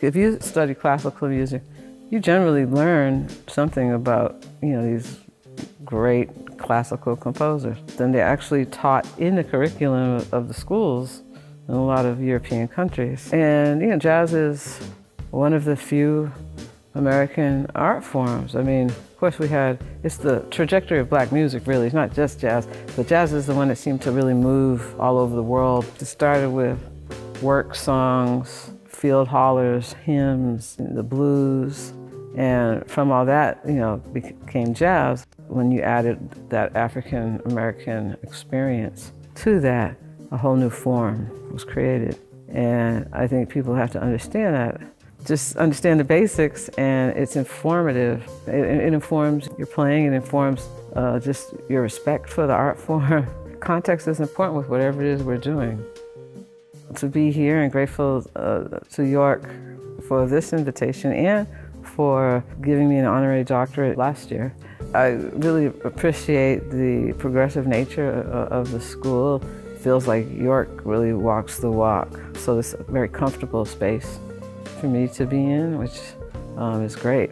If you study classical music, you generally learn something about, you know, these great classical composers. Then they're actually taught in the curriculum of the schools in a lot of European countries. And, you know, jazz is one of the few American art forms. I mean, of course we had, it's the trajectory of black music really, it's not just jazz, but jazz is the one that seemed to really move all over the world. It started with work songs, field hollers, hymns, the blues, and from all that, you know, became jazz. When you added that African American experience to that, a whole new form was created. And I think people have to understand that. Just understand the basics, and it's informative. It, it informs your playing, it informs uh, just your respect for the art form. Context is important with whatever it is we're doing to be here and grateful uh, to York for this invitation and for giving me an honorary doctorate last year. I really appreciate the progressive nature of the school. It feels like York really walks the walk. So it's a very comfortable space for me to be in, which um, is great.